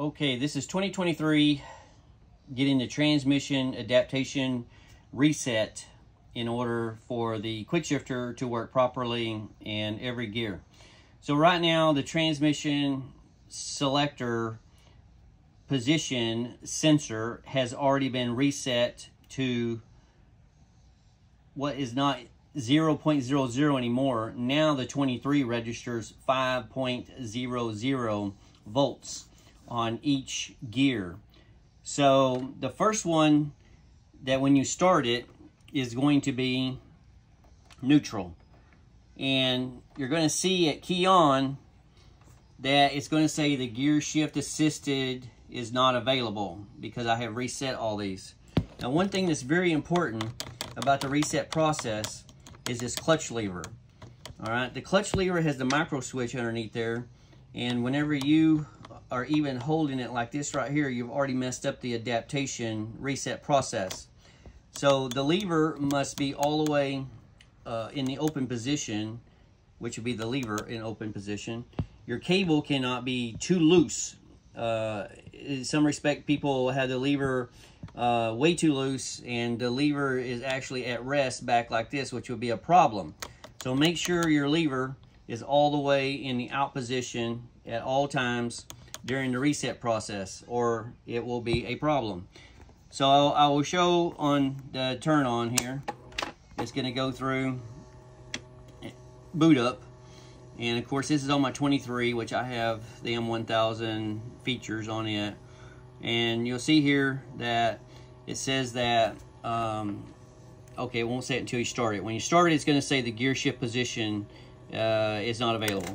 Okay, this is 2023, getting the transmission adaptation reset in order for the quick shifter to work properly in every gear. So right now the transmission selector position sensor has already been reset to what is not 0.00 anymore. Now the 23 registers 5.00 volts on each gear. So the first one that when you start it is going to be neutral. And you're going to see at key on that it's going to say the gear shift assisted is not available because I have reset all these. Now one thing that's very important about the reset process is this clutch lever. All right, the clutch lever has the micro switch underneath there and whenever you are even holding it like this right here, you've already messed up the adaptation reset process. So the lever must be all the way uh, in the open position, which would be the lever in open position. Your cable cannot be too loose. Uh, in some respect, people have the lever uh, way too loose and the lever is actually at rest back like this, which would be a problem. So make sure your lever is all the way in the out position at all times during the reset process or it will be a problem. So I will show on the turn on here. It's going to go through boot up. And of course this is on my 23 which I have the M1000 features on it. And you'll see here that it says that, um, okay, it won't say it until you start it. When you start it, it's going to say the gear shift position uh, is not available.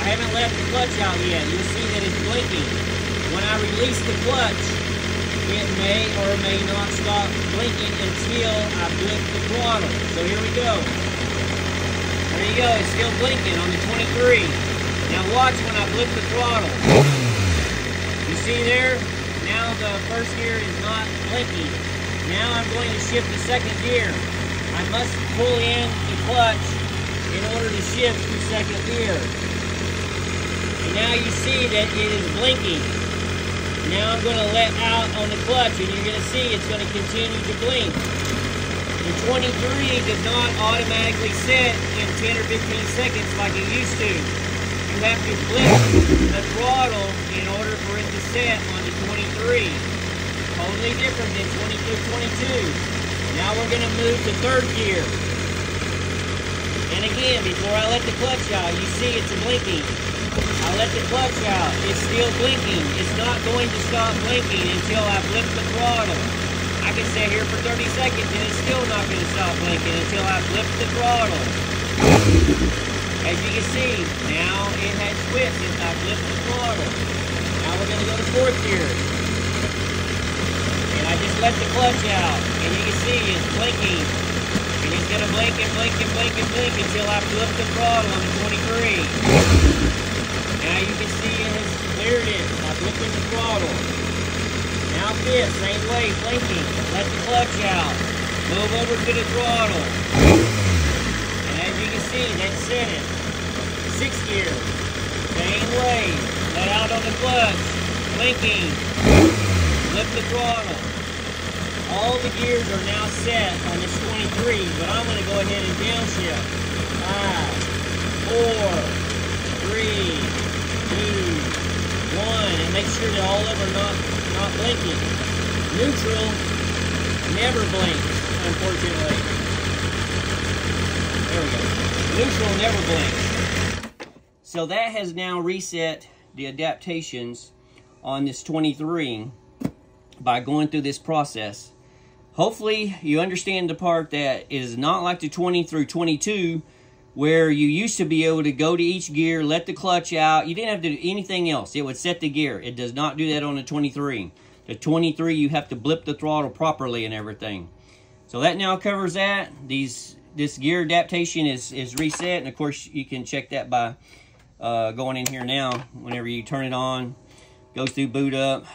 I haven't left the clutch out yet. You'll see that it's blinking. When I release the clutch, it may or may not stop blinking until I blip the throttle. So here we go. There you go, it's still blinking on the 23. Now watch when I blip the throttle. You see there? Now the first gear is not blinking. Now I'm going to shift the second gear. I must pull in the clutch in order to shift to second gear. Now you see that it is blinking. Now I'm going to let out on the clutch and you're going to see it's going to continue to blink. The 23 does not automatically set in 10 or 15 seconds like it used to. You have to blip the throttle in order for it to set on the 23. Totally different than 22, 22. Now we're going to move to third gear. And again, before I let the clutch out, you see it's blinking. I let the clutch out. It's still blinking. It's not going to stop blinking until I blip the throttle. I can sit here for 30 seconds and it's still not going to stop blinking until I blip the throttle. As you can see, now it has quit since I blipped the throttle. Now we're going to go to fourth gear. And I just let the clutch out. And you can see it's blinking. And it's going to blink and blink and blink and blink until I blip the throttle on the 23. Now you can see it cleared it. I'm blipping the throttle. Now this, same way, blinking. Let the clutch out. Move over to the throttle. And as you can see, that's it. Six gear. Same way. Let out on the clutch. Blinking. Lift the throttle. All the gears are now set on this 23, but I'm going to go ahead and downshift. Five, four, three, them are not, not blinking. Neutral never blinks, unfortunately. There we go. Neutral never blinks. So that has now reset the adaptations on this 23 by going through this process. Hopefully you understand the part that is not like the 20 through 22 where you used to be able to go to each gear, let the clutch out. You didn't have to do anything else. It would set the gear. It does not do that on the 23. The 23, you have to blip the throttle properly and everything. So that now covers that. These This gear adaptation is, is reset. And of course, you can check that by uh, going in here now. Whenever you turn it on, goes through boot up.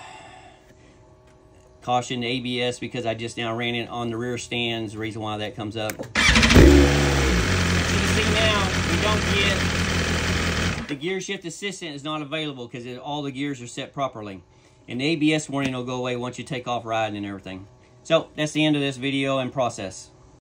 Caution ABS because I just now ran it on the rear stands. The reason why that comes up see now, we don't get, the gear shift assistant is not available because all the gears are set properly. And the ABS warning will go away once you take off riding and everything. So, that's the end of this video and process.